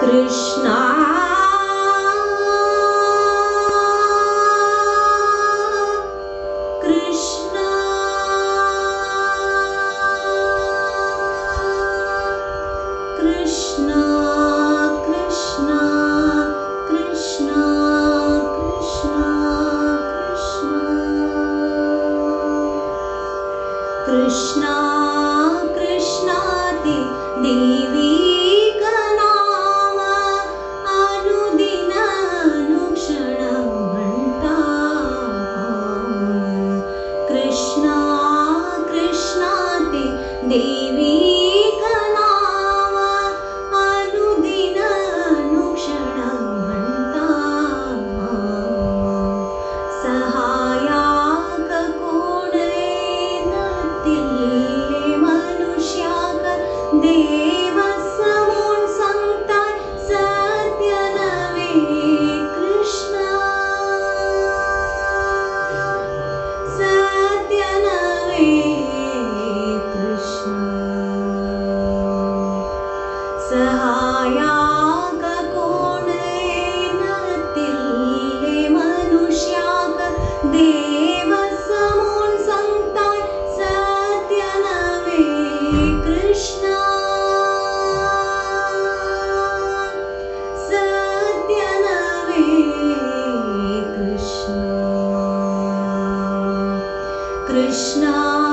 कृष्णा। कृष्ण। कृष्ण कृष्ण कृष्ण कृष्ण कृष्णा। कृष्णादि देवी। Krishna.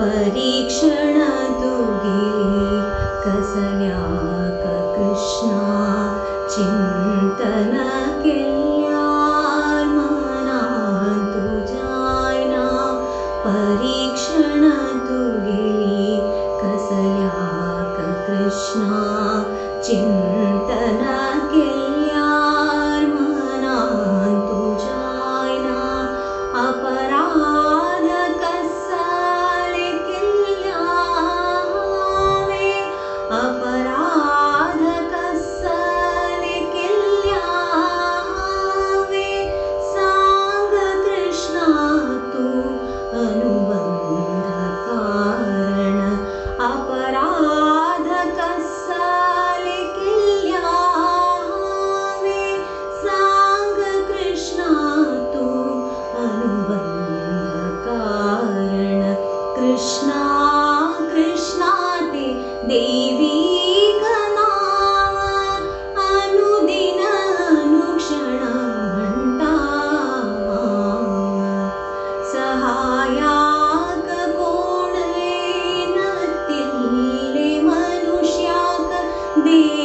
परीक्षण तु गी कृष्णा चिन्तन कार मना तुना परीक्षण तु गे कसलया कृष्णा चिन्ता me.